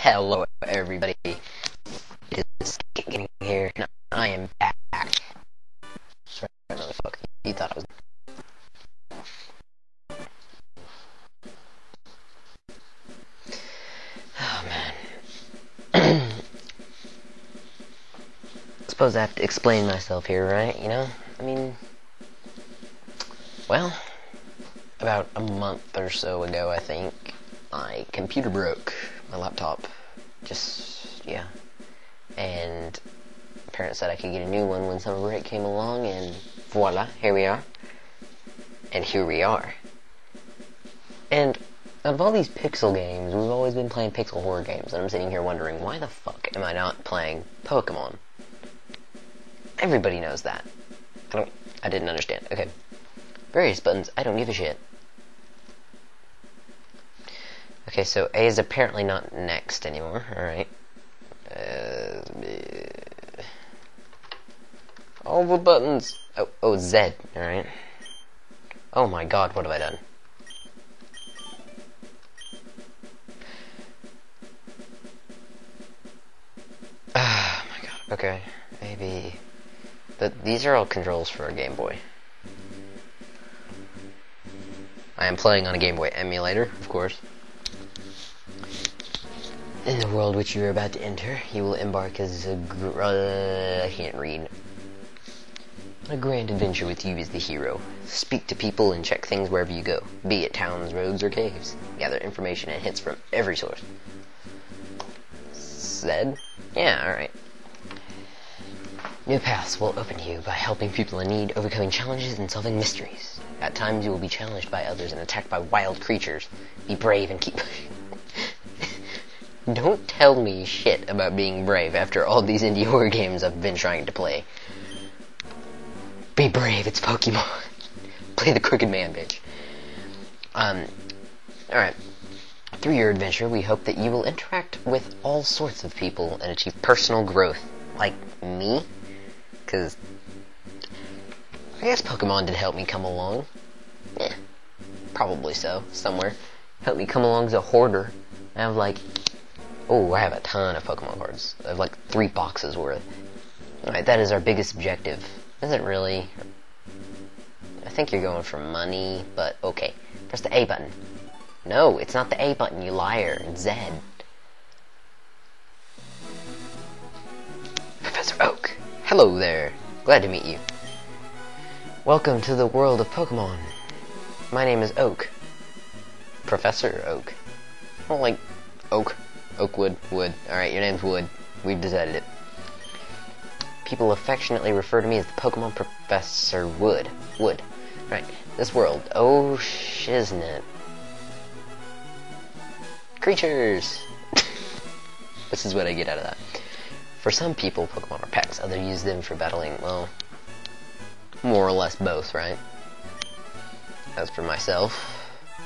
Hello, everybody. It is getting here, and I am back. Sorry. You thought I was. Oh man. Suppose I have to explain myself here, right? You know? I mean, well, about a month or so ago, I think, my computer broke. My laptop. Just, yeah. And parents said I could get a new one when summer break came along, and voila, here we are. And here we are. And out of all these pixel games, we've always been playing pixel horror games, and I'm sitting here wondering, why the fuck am I not playing Pokemon? Everybody knows that. I don't, I didn't understand. Okay. Various buttons, I don't give a shit. Okay, so A is apparently not next anymore, alright. Uh, all the buttons. Oh, oh, Z, alright. Oh my god, what have I done? Ah, oh my god, okay. Maybe. But these are all controls for a Game Boy. I am playing on a Game Boy emulator, of course. In the world which you are about to enter, you will embark as a gr- uh, I can't read. A grand adventure with you as the hero. Speak to people and check things wherever you go, be it towns, roads, or caves. Gather information and hints from every source. Said? Yeah, alright. New paths will open to you by helping people in need, overcoming challenges, and solving mysteries. At times you will be challenged by others and attacked by wild creatures. Be brave and keep... Don't tell me shit about being brave after all these indie horror games I've been trying to play. Be brave, it's Pokemon. Play the Crooked Man, bitch. Um, alright. Through your adventure, we hope that you will interact with all sorts of people and achieve personal growth. Like me? Because I guess Pokemon did help me come along. Yeah, probably so, somewhere. Helped me come along as a hoarder. I have like, oh, I have a ton of Pokemon cards. I have like three boxes worth. Alright, that is our biggest objective. Isn't really? I think you're going for money, but okay. Press the A button. No, it's not the A button, you liar. It's Z. Professor Oak. Hello there. Glad to meet you. Welcome to the world of Pokemon. My name is Oak. Professor Oak. Don't like Oak. Oakwood. Wood. Alright, your name's Wood. We've decided it. People affectionately refer to me as the Pokemon Professor Wood. Wood. Right. This world. Oh, shiznit. Creatures! this is what I get out of that. For some people, Pokemon are pets. Others use them for battling, well, more or less both, right? As for myself,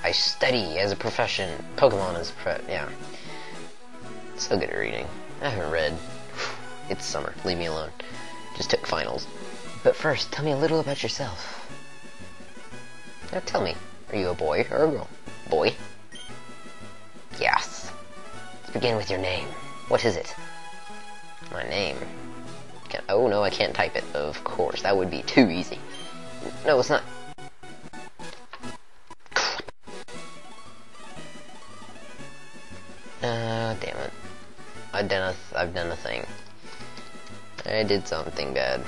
I study as a profession. Pokemon is pro- yeah. So good at reading. I haven't read. It's summer. Leave me alone. Just took finals. But first, tell me a little about yourself. Now tell me, are you a boy or a girl? Boy? Yes. Let's begin with your name. What is it? My name. Can, oh no, I can't type it. Of course, that would be too easy. No, it's not. Uh. I've done a, I've done a thing. I did something bad.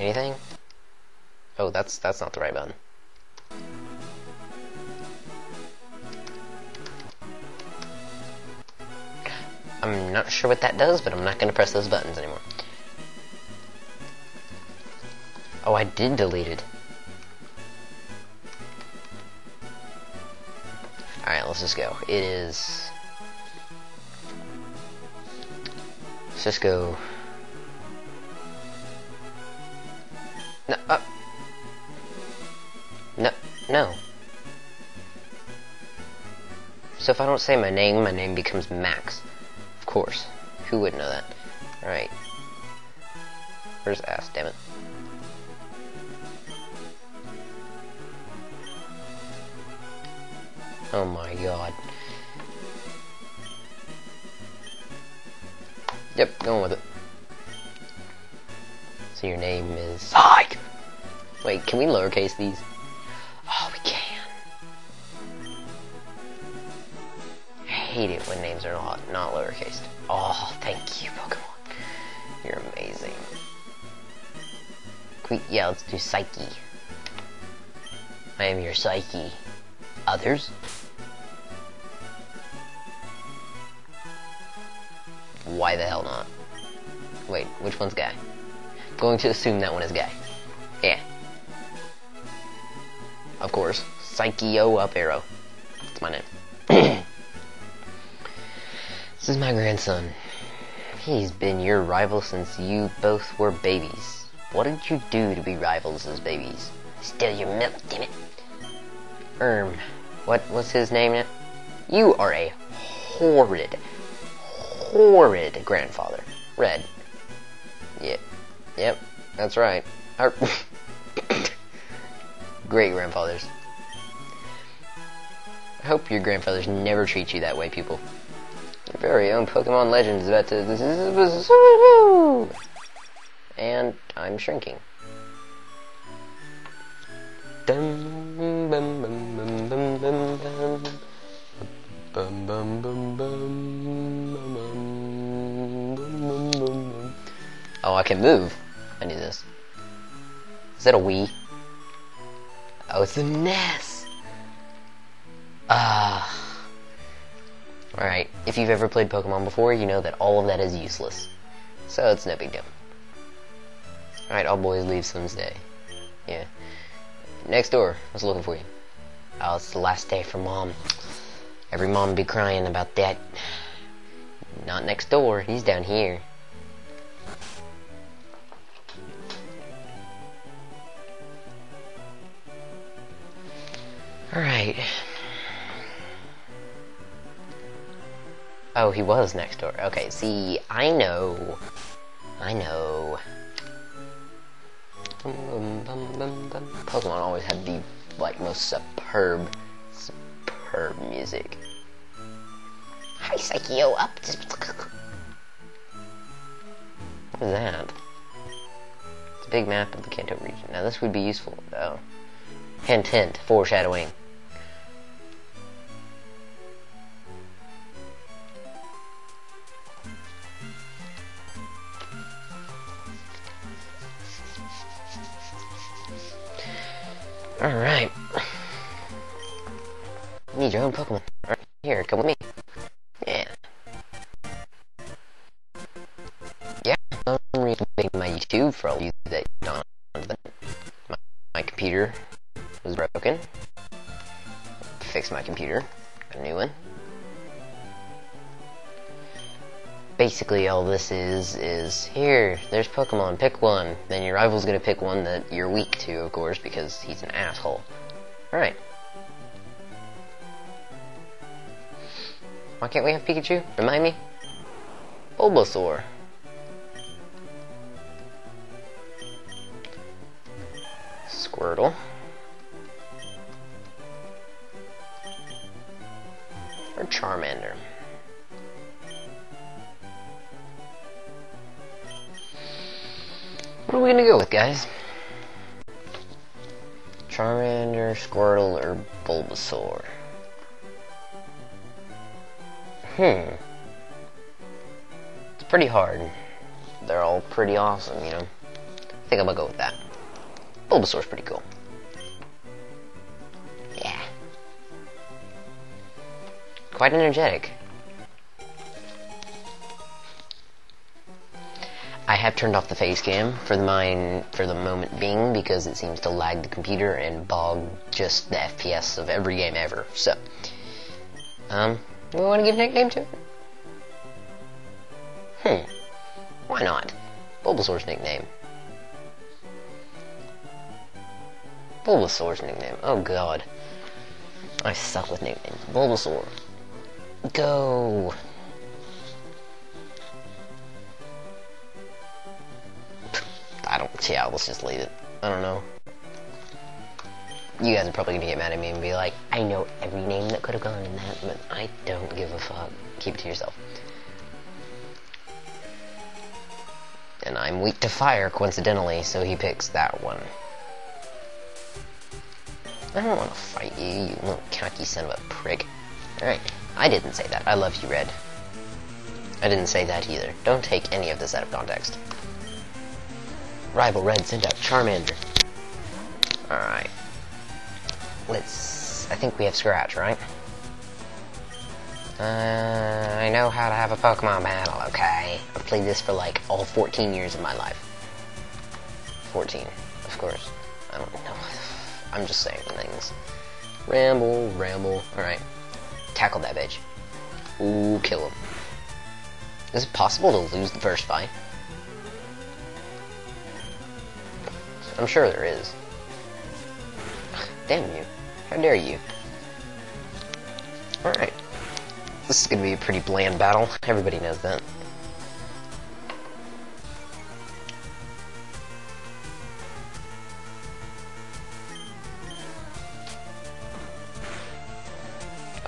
Anything? Oh, that's that's not the right button. I'm not sure what that does, but I'm not to press those buttons anymore. Oh, I did delete it. Alright, let's just go. It is... Let's go... No, uh... No, no. So if I don't say my name, my name becomes Max. Of course. Who would know that? Alright. Where's ass, damn it? Oh my god. Yep, going with it. So your name is Psych. Wait, can we lowercase these? Oh, we can. I hate it when names are not not lowercased. Oh, thank you, Pokemon. You're amazing. We, yeah, let's do Psyche. I am your Psyche. Others? Why the hell not? Wait, which one's guy? Going to assume that one is guy. Yeah. Of course. Psycheo up arrow. That's my name. this is my grandson. He's been your rival since you both were babies. What did you do to be rivals as babies? Steal your milk, damn it. Erm. What was his name? You are a horrid, horrid grandfather. Red. Yep. Yep. That's right. Our Great grandfathers. I hope your grandfathers never treat you that way, people. Your very own Pokemon legend is about to. And I'm shrinking. Bum, bum, bum, bum, bum, bum. Bum, bum, bum, bum, bum, bum, Oh, I can move. I need this. Is that a Wii? Oh, it's a NES. Ah. Alright, if you've ever played Pokemon before, you know that all of that is useless. So it's no big deal. Alright, all boys leave some stay. Yeah. Next door, I was looking for you. Oh, it's the last day for mom. Every mom be crying about that. Not next door, he's down here. Alright. Oh, he was next door. Okay, see, I know. I know. Pokemon always had the, like, most superb, superb music. Hi, Psycheo, up! What is that? It's a big map of the Kanto region. Now, this would be useful, though. Hint, hint, foreshadowing. Alright. Need your own Pokemon. Right here, come with me. Yeah. Yeah, I'm remaking my YouTube for all you that don't my, my computer was broken. Fixed my computer. Got a new one. Basically all this is, is here, there's Pokemon, pick one. Then your rival's gonna pick one that you're weak to, of course, because he's an asshole. Alright. Why can't we have Pikachu? Remind me? Bulbasaur. Squirtle. Or Charmander. What are we gonna go with, guys? Charmander, Squirtle, or Bulbasaur? Hmm. It's pretty hard. They're all pretty awesome, you know? I think I'm gonna go with that. Bulbasaur's pretty cool. Yeah. Quite energetic. I have turned off the face cam for the mine for the moment being because it seems to lag the computer and bog just the FPS of every game ever. So, um, we want to give a nickname to it? Hmm. Why not? Bulbasaur's nickname. Bulbasaur's nickname. Oh god. I suck with nicknames. Bulbasaur. Go. Yeah, let's just leave it. I don't know. You guys are probably gonna get mad at me and be like, I know every name that could have gone in that, but I don't give a fuck. Keep it to yourself. And I'm weak to fire, coincidentally, so he picks that one. I don't want to fight you, you little cocky son of a prick. Alright, I didn't say that. I love you, Red. I didn't say that either. Don't take any of this out of context. Rival Red sent out Charmander. Alright. Let's... I think we have Scratch, right? Uh, I know how to have a Pokemon battle, okay? I've played this for like all 14 years of my life. 14, of course. I don't know. I'm just saying things. Ramble, ramble. Alright. Tackle that bitch. Ooh, kill him. Is it possible to lose the first fight? I'm sure there is. Damn you. How dare you. Alright. This is gonna be a pretty bland battle. Everybody knows that.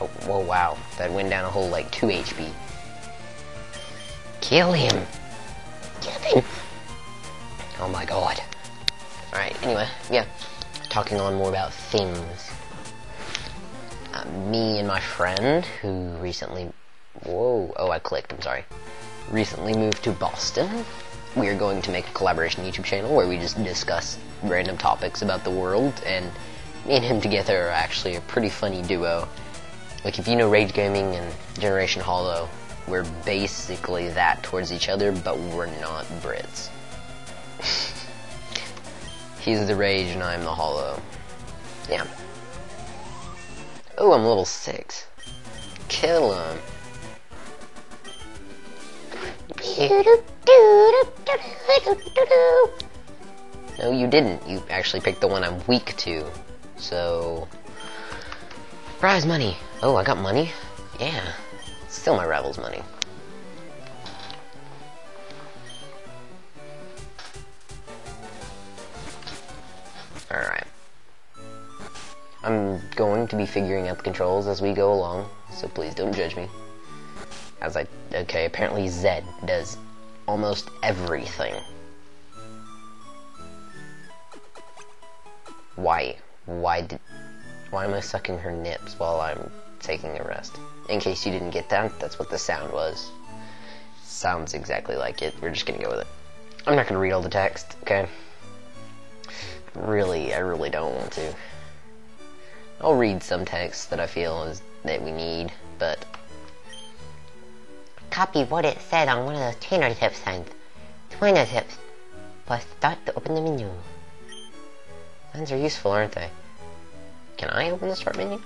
Oh, whoa, wow. That went down a whole, like, 2 HP. Kill him! Kill him! Oh my god. Alright, anyway, yeah. Talking on more about things. Uh, me and my friend, who recently... Whoa, oh, I clicked, I'm sorry. Recently moved to Boston. We are going to make a collaboration YouTube channel where we just discuss random topics about the world, and me and him together are actually a pretty funny duo. Like, if you know Rage Gaming and Generation Hollow, we're basically that towards each other, but we're not Brits. He's the Rage and I'm the Hollow. Yeah. Oh, I'm level 6. Kill him. No, you didn't. You actually picked the one I'm weak to. So... Prize money. Oh, I got money? Yeah. Still my rival's money. I'm going to be figuring out the controls as we go along, so please don't judge me. As I... Okay, apparently Zed does almost everything. Why? Why did... Why am I sucking her nips while I'm taking a rest? In case you didn't get that, that's what the sound was. Sounds exactly like it. We're just gonna go with it. I'm not gonna read all the text, okay? Really, I really don't want to. I'll read some text that I feel is that we need, but copy what it said on one of those trainer tips and trainer tips. Plus start to open the menu. Signs are useful, aren't they? Can I open the start menu?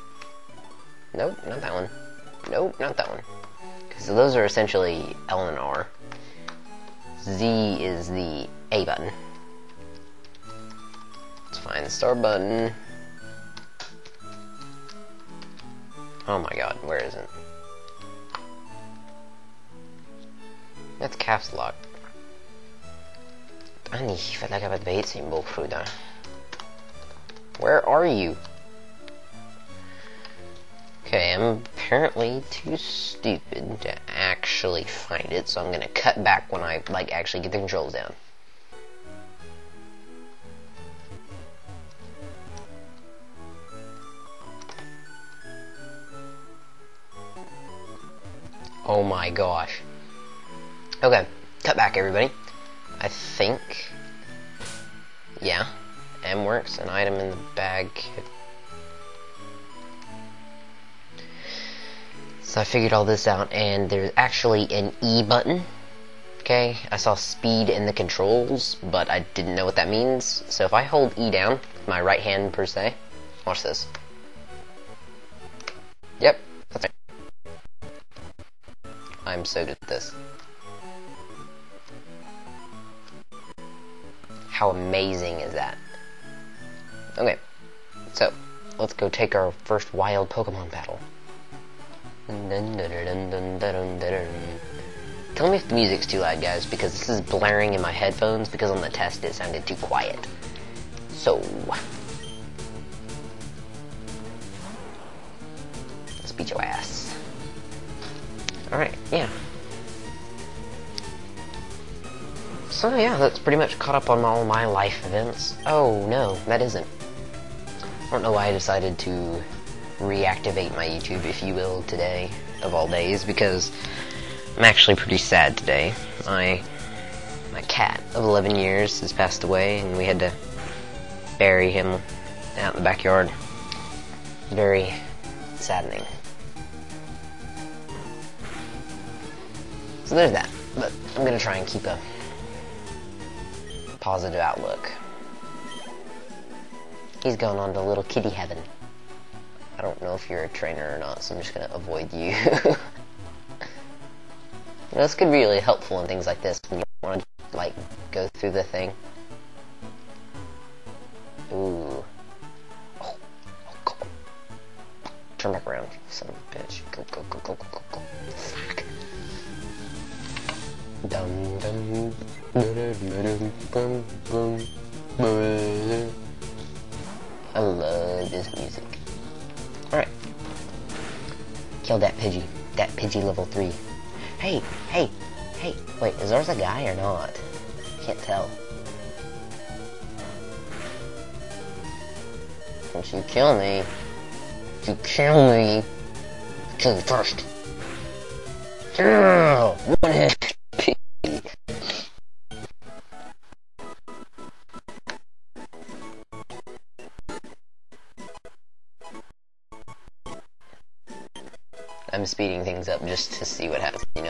Nope, not that one. Nope, not that one. Because those are essentially L and R. Z is the A button. Let's find the start button. Oh my god, where is it? That's caps lock. Ani, verleggen we het beetsymbool, broeder. Where are you? Okay, I'm apparently too stupid to actually find it, so I'm gonna cut back when I, like, actually get the controls down. Oh my gosh. Okay, cut back everybody. I think, yeah, M works, an item in the bag. So I figured all this out, and there's actually an E button. Okay, I saw speed in the controls, but I didn't know what that means. So if I hold E down, my right hand per se, watch this. Yep. I'm so good at this. How amazing is that? Okay, so let's go take our first wild Pokemon battle. Tell me if the music's too loud, guys, because this is blaring in my headphones because on the test it sounded too quiet. So... Let's beat your ass. Alright, yeah. so yeah, that's pretty much caught up on all my life events. Oh no, that isn't. I don't know why I decided to reactivate my YouTube, if you will, today, of all days, because I'm actually pretty sad today. My my cat of 11 years has passed away, and we had to bury him out in the backyard. Very saddening. So there's that. But I'm gonna try and keep a positive outlook. He's going on to little kitty heaven. I don't know if you're a trainer or not, so I'm just gonna avoid you. you know, this could be really helpful in things like this when you want to, like, go through the thing. Ooh. Oh, oh. Turn back around, son of a bitch. Go, go, go, go, go, go, go. Fuck. Dum dum dum bum bum bum. I love this music. Alright. Kill that Pidgey. That Pidgey level 3. Hey, hey, hey. Wait, is ours a guy or not? Can't tell. Don't you kill me. You kill me. Kill you first. Yeah, up just to see what happens, you know?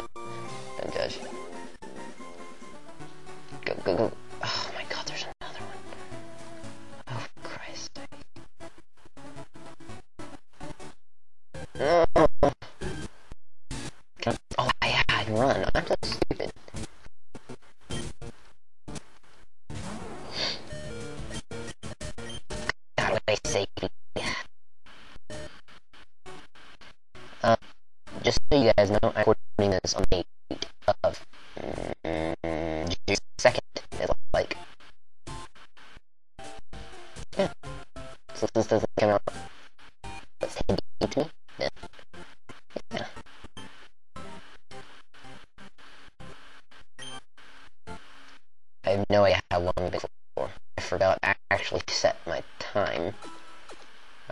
I have no idea how long been for. I forgot I actually set my time.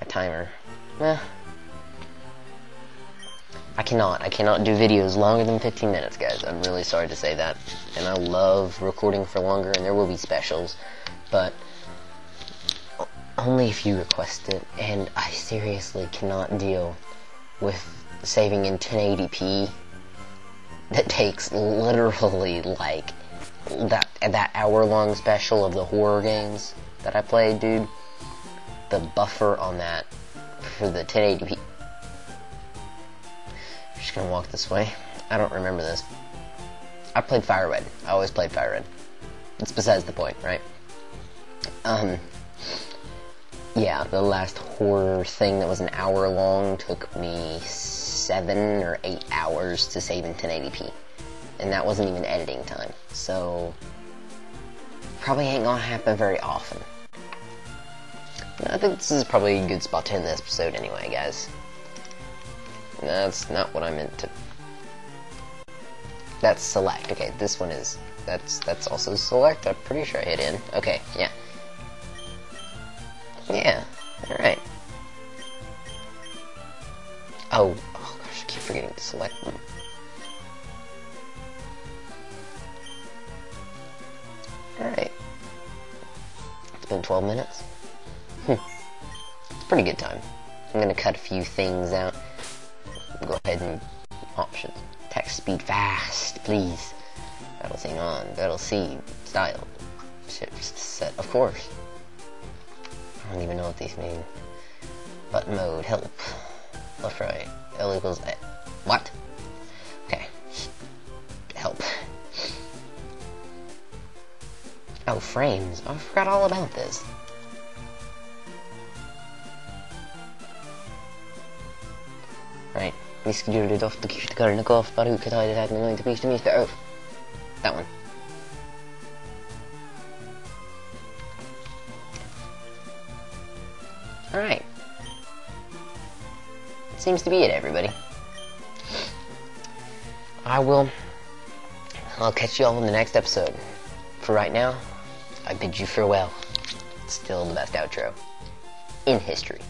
My timer. Eh. I cannot. I cannot do videos longer than 15 minutes, guys. I'm really sorry to say that. And I love recording for longer, and there will be specials, but only if you request it. And I seriously cannot deal with saving in 1080p that takes literally like that that hour long special of the horror games that I played, dude. The buffer on that for the 1080p just gonna walk this way. I don't remember this. I played Fire Red. I always played Fire Red. It's besides the point, right? Um, yeah, the last horror thing that was an hour long took me seven or eight hours to save in 1080p. And that wasn't even editing time. So, probably ain't gonna happen very often. I think this is probably a good spot to end this episode anyway, guys. That's not what I meant to... That's select. Okay, this one is... That's that's also select. I'm pretty sure I hit in. Okay, yeah. Yeah, alright. Oh, oh gosh, I keep forgetting to select 12 minutes. Hmm. It's pretty good time. I'm gonna cut a few things out go ahead and options. Text speed fast, please. Battle scene on, battle scene, style, shift set, of course. I don't even know what these mean. Button mode, help, left, right, L equals A. What? Oh, frames. I forgot all about this. Right. Vi skulle ofta kifte Karnikov, Baruch, Hatayda, Hatman, going to be to me, oh. That one. Alright. Seems to be it, everybody. I will... I'll catch you all in the next episode. for right now, I bid you farewell. Still the best outro in history.